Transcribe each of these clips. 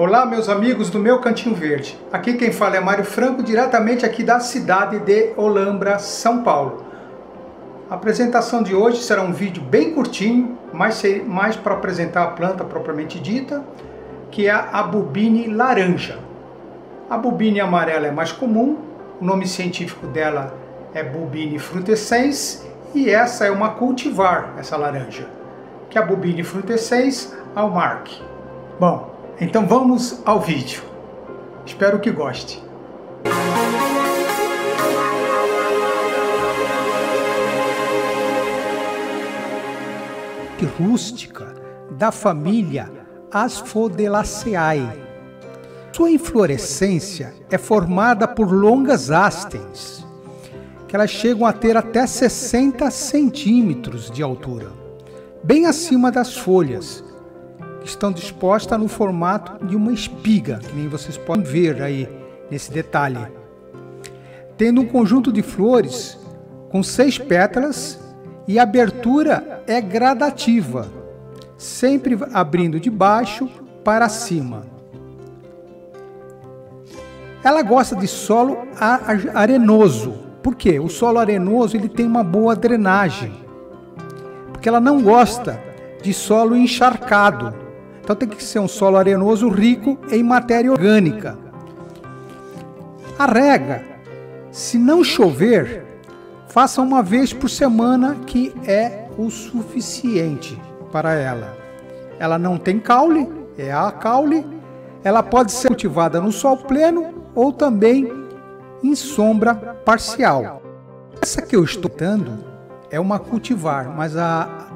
Olá, meus amigos do meu Cantinho Verde. Aqui quem fala é Mário Franco, diretamente aqui da cidade de Olambra, São Paulo. A apresentação de hoje será um vídeo bem curtinho, mais, mais para apresentar a planta propriamente dita, que é a bubine laranja. A bubine amarela é mais comum, o nome científico dela é Bubine frutescens e essa é uma cultivar, essa laranja, que é a Bubine frutescens almarc. Bom, então vamos ao vídeo. Espero que goste. Rústica da família Asphodelaceae. Sua inflorescência é formada por longas hastens, que elas chegam a ter até 60 centímetros de altura, bem acima das folhas, estão dispostas no formato de uma espiga, que nem vocês podem ver aí nesse detalhe. Tendo um conjunto de flores com seis pétalas e a abertura é gradativa, sempre abrindo de baixo para cima. Ela gosta de solo arenoso. Por quê? O solo arenoso ele tem uma boa drenagem. Porque ela não gosta de solo encharcado. Então tem que ser um solo arenoso rico em matéria orgânica. A rega, se não chover, faça uma vez por semana que é o suficiente para ela. Ela não tem caule, é a caule. Ela pode ser cultivada no sol pleno ou também em sombra parcial. Essa que eu estou dando é uma cultivar, mas a,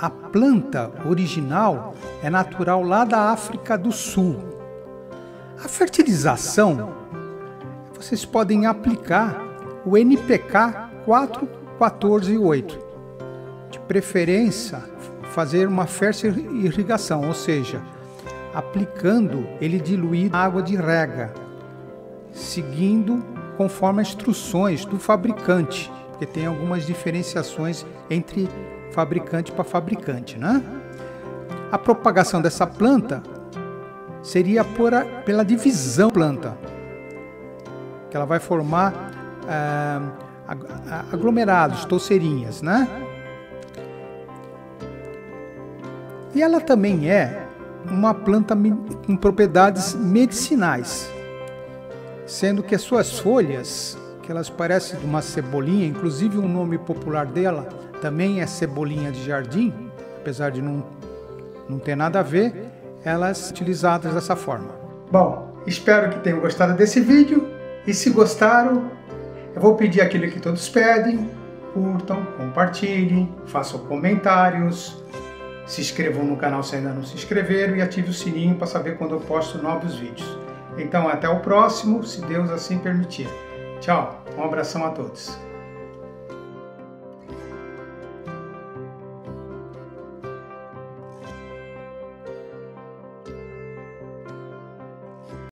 a planta original é natural lá da África do Sul. A fertilização, vocês podem aplicar o NPK 4, 14 e 8. De preferência, fazer uma irrigação, ou seja, aplicando ele diluído na água de rega, seguindo conforme as instruções do fabricante, porque tem algumas diferenciações entre fabricante para fabricante, né? A propagação dessa planta seria por a, pela divisão planta, que ela vai formar é, aglomerados, touceirinhas, né? E ela também é uma planta com propriedades medicinais, sendo que as suas folhas, elas parecem uma cebolinha, inclusive o um nome popular dela também é cebolinha de jardim, apesar de não, não ter nada a ver, elas utilizadas dessa forma. Bom, espero que tenham gostado desse vídeo e se gostaram, eu vou pedir aquilo que todos pedem, curtam, compartilhem, façam comentários, se inscrevam no canal se ainda não se inscreveram e ative o sininho para saber quando eu posto novos vídeos. Então até o próximo, se Deus assim permitir. Tchau, um abração a todos.